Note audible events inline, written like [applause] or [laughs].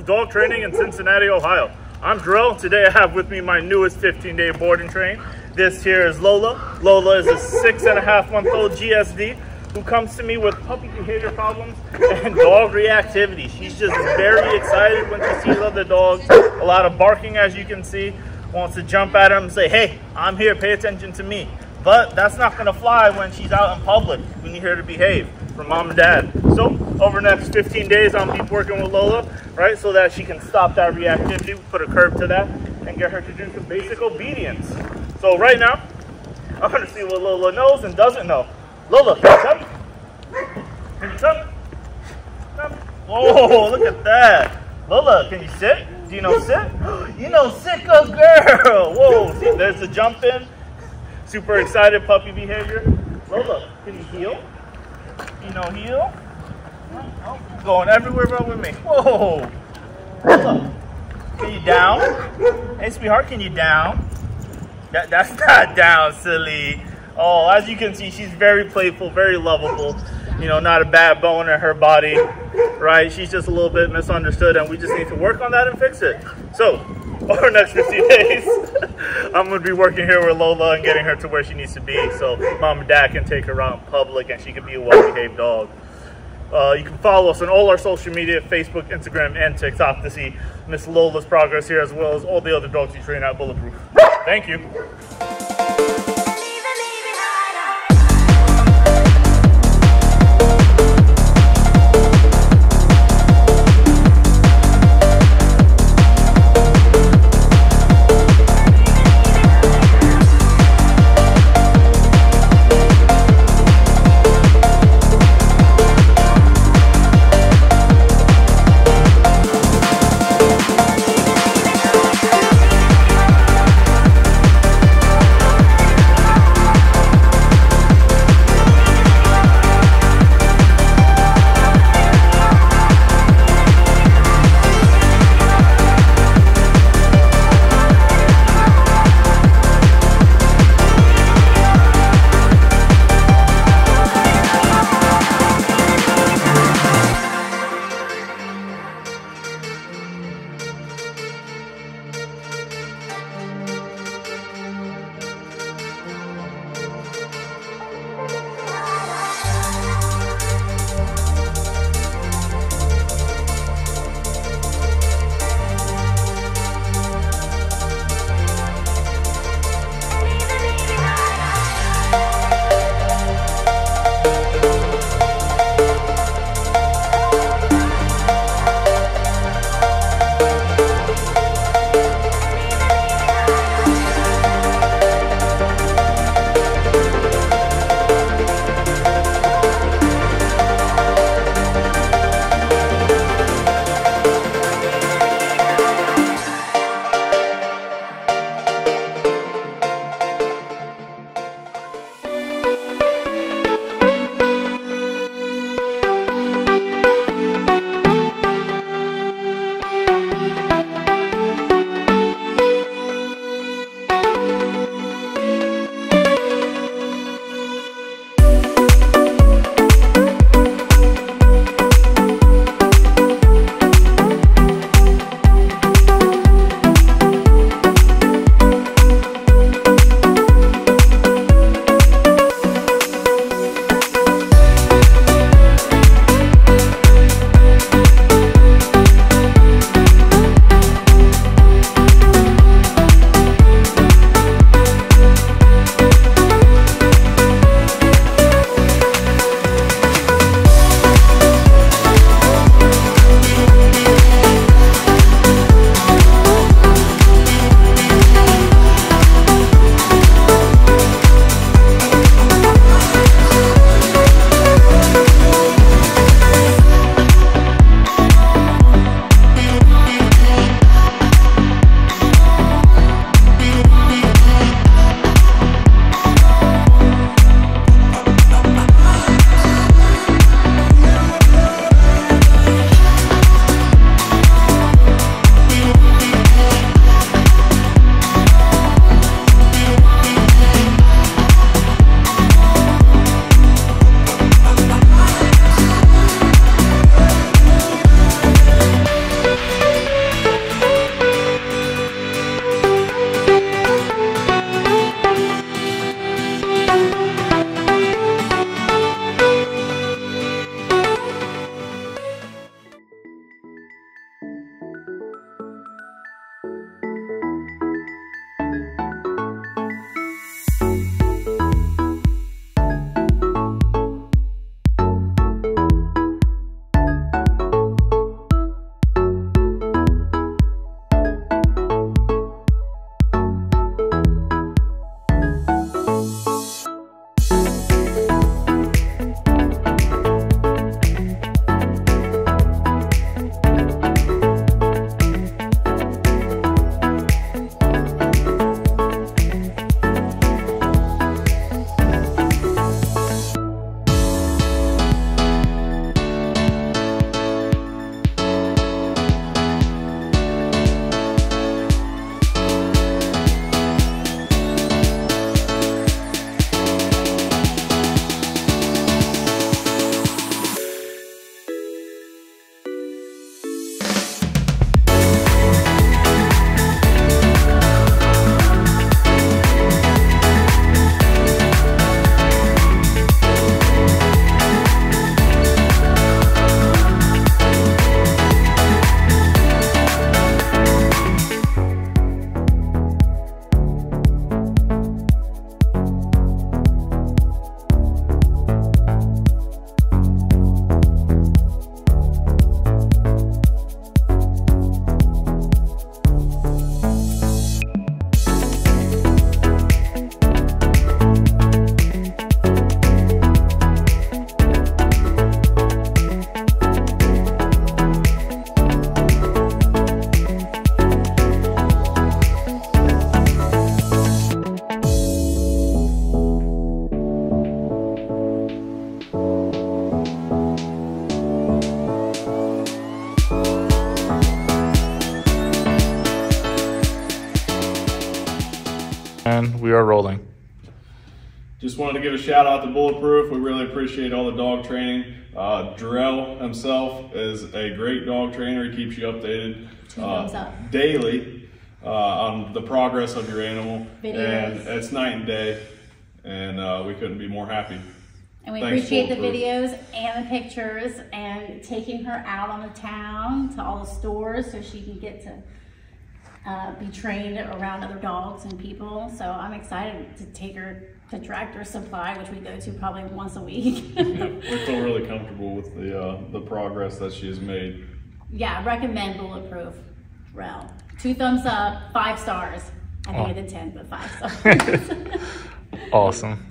Bulletproof Dog Training in Cincinnati, Ohio. I'm Darrell. Today I have with me my newest 15-day boarding train. This here is Lola. Lola is a six and a half month old GSD who comes to me with puppy behavior problems and dog reactivity. She's just very excited when she sees other dogs. A lot of barking as you can see. Wants to jump at them and say, hey, I'm here, pay attention to me. But that's not gonna fly when she's out in public. We need her to behave from mom and dad. So over the next 15 days, I'm keep working with Lola, right? So that she can stop that reactivity, put a curb to that, and get her to do some basic obedience. So right now, I'm gonna see what Lola knows and doesn't know. Lola, come? Can you come? Come. Oh, look at that. Lola, can you sit? Do you know sit? [gasps] You know sit, good girl. [laughs] Whoa, see, there's the jump in. Super excited puppy behavior. Lola, can you heel? You know heel? Going everywhere but with me. Whoa. Can you down? Hey, sweetheart, can you down? That, that's [laughs] not down, silly. Oh, as you can see, she's very playful, very lovable. You know, not a bad bone in her body, right? She's just a little bit misunderstood, and we just need to work on that and fix it. So, over the next 50 days, [laughs] I'm going to be working here with Lola and getting her to where she needs to be so mom and dad can take her out in public and she can be a well-behaved dog. Uh, you can follow us on all our social media, Facebook, Instagram, and TikTok to see Miss Lola's progress here as well as all the other dogs you train at Bulletproof. Thank you. And we are rolling. Just wanted to give a shout out to Bulletproof. We really appreciate all the dog training. Uh, Darrell himself is a great dog trainer. He keeps you updated uh, daily uh, on the progress of your animal. Videos. And it's night and day. And uh, we couldn't be more happy. And we Thanks, appreciate the videos and the pictures and taking her out on the town to all the stores so she can get to uh, be trained around other dogs and people. So I'm excited to take her to Tractor Supply, which we go to probably once a week. [laughs] We feel really comfortable with the uh, the progress that she has made. yeah, recommend Bulletproof. Rel. Two thumbs up, five stars. I think I did 10, but five stars. [laughs] Awesome.